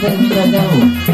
Centro